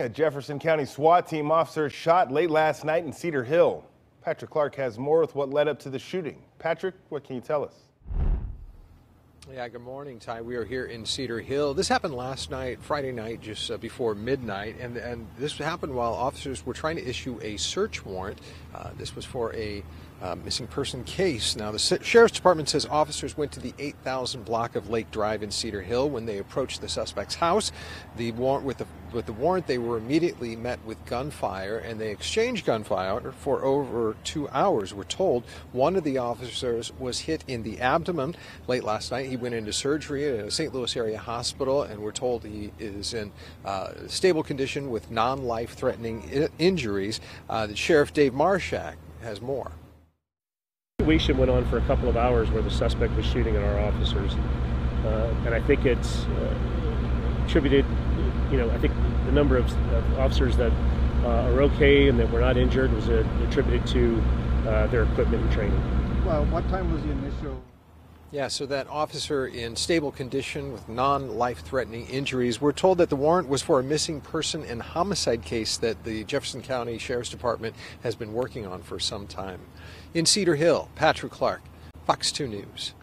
A Jefferson County SWAT team officer shot late last night in Cedar Hill. Patrick Clark has more with what led up to the shooting. Patrick, what can you tell us? Yeah, good morning, Ty. We are here in Cedar Hill. This happened last night, Friday night, just uh, before midnight, and and this happened while officers were trying to issue a search warrant. Uh, this was for a uh, missing person case. Now, the sheriff's department says officers went to the 8000 block of Lake Drive in Cedar Hill when they approached the suspect's house. The warrant with the with the warrant, they were immediately met with gunfire, and they exchanged gunfire for over two hours. We're told one of the officers was hit in the abdomen late last night. He went into surgery at a St. Louis area hospital, and we're told he is in uh, stable condition with non-life-threatening I- injuries. Uh, the sheriff Dave Marshak has more. The situation went on for a couple of hours where the suspect was shooting at our officers. Uh, and I think it's uh, attributed, you know, I think the number of, of officers that uh, are okay and that were not injured was uh, attributed to uh, their equipment and training. Well, what time was the initial? Yeah, so that officer in stable condition with non life threatening injuries. We're told that the warrant was for a missing person and homicide case that the Jefferson County Sheriff's Department has been working on for some time. In Cedar Hill, Patrick Clark, Fox 2 News.